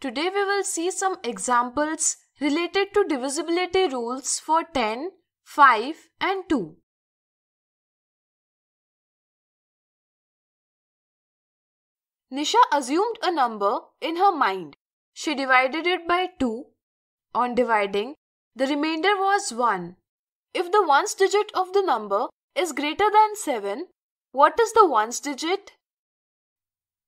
Today we will see some examples related to divisibility rules for 10, 5 and 2. Nisha assumed a number in her mind. She divided it by 2. On dividing, the remainder was 1. If the ones digit of the number is greater than 7, what is the ones digit?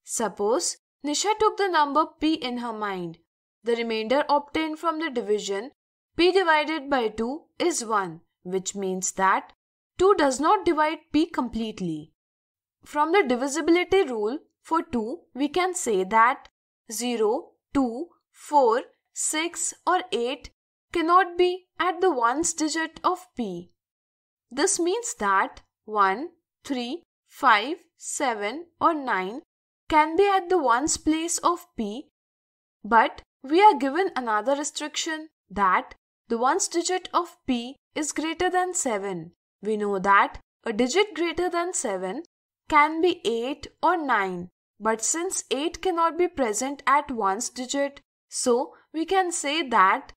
Suppose Nisha took the number p in her mind. The remainder obtained from the division p divided by 2 is 1, which means that 2 does not divide p completely. From the divisibility rule for 2, we can say that 0, 2, 4, 6 or 8 cannot be at the ones digit of p. This means that 1, 3, 5, 7 or 9 can be at the ones place of p, but we are given another restriction that the ones digit of p is greater than 7. We know that a digit greater than 7 can be 8 or 9, but since 8 cannot be present at ones digit, so we can say that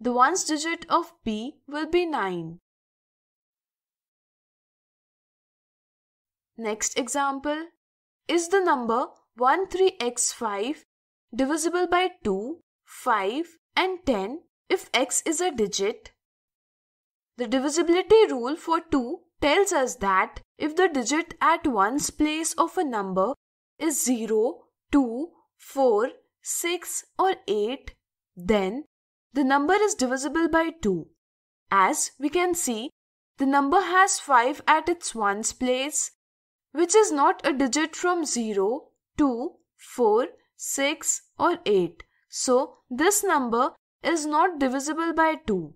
the ones digit of p will be 9. Next example is the number 13x5 divisible by 2, 5 and 10 if x is a digit? The divisibility rule for 2 tells us that if the digit at ones place of a number is 0, 2, 4, 6 or 8, then the number is divisible by 2. As we can see, the number has 5 at its ones place which is not a digit from 0, 2, 4, 6 or 8. So this number is not divisible by 2.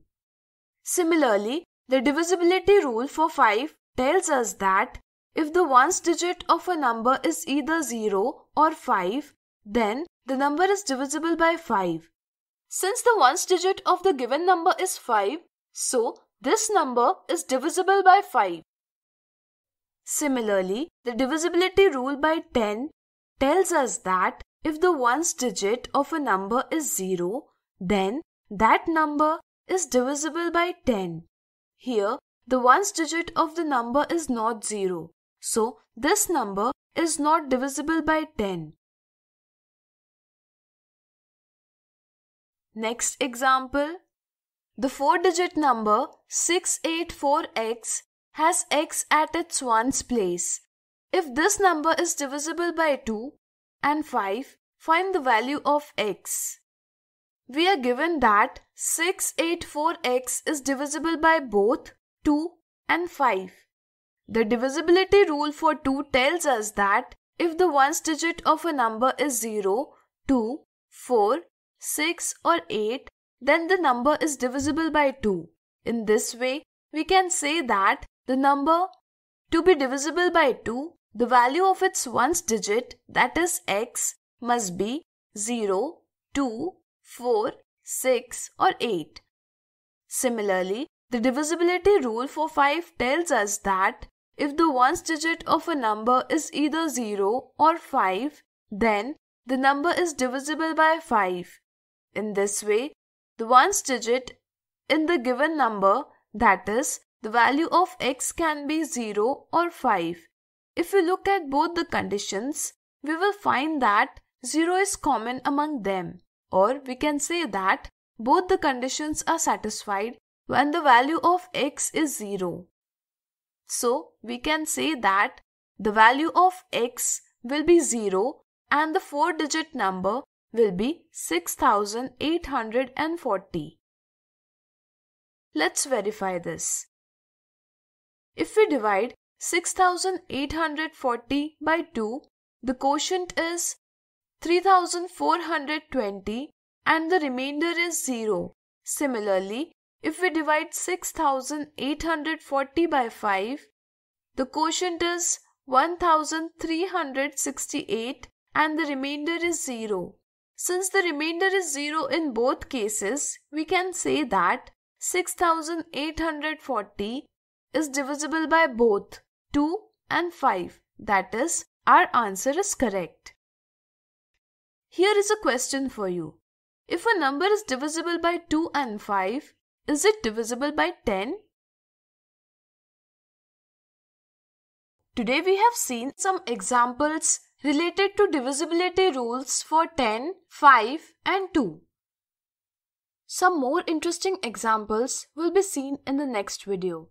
Similarly, the divisibility rule for 5 tells us that if the ones digit of a number is either 0 or 5, then the number is divisible by 5. Since the ones digit of the given number is 5, so this number is divisible by 5. Similarly, the divisibility rule by 10 tells us that if the ones digit of a number is 0, then that number is divisible by 10. Here, the ones digit of the number is not 0. So, this number is not divisible by 10. Next example. The 4-digit number 684x has x at its ones place. If this number is divisible by 2 and 5, find the value of x. We are given that 684x is divisible by both 2 and 5. The divisibility rule for 2 tells us that if the ones digit of a number is 0, 2, 4, 6 or 8, then the number is divisible by 2. In this way, we can say that the number to be divisible by 2, the value of its ones digit, that is x, must be 0, 2, 4, 6 or 8. Similarly, the divisibility rule for 5 tells us that if the ones digit of a number is either 0 or 5, then the number is divisible by 5. In this way, the ones digit in the given number, that is, the value of x can be 0 or 5. If we look at both the conditions, we will find that 0 is common among them. Or we can say that both the conditions are satisfied when the value of x is 0. So we can say that the value of x will be 0 and the 4 digit number will be 6840. Let's verify this. If we divide 6840 by 2, the quotient is 3420 and the remainder is 0. Similarly, if we divide 6840 by 5, the quotient is 1368 and the remainder is 0. Since the remainder is 0 in both cases, we can say that 6840 is divisible by both 2 and 5. That is, our answer is correct. Here is a question for you. If a number is divisible by 2 and 5, is it divisible by 10? Today we have seen some examples related to divisibility rules for 10, 5 and 2. Some more interesting examples will be seen in the next video.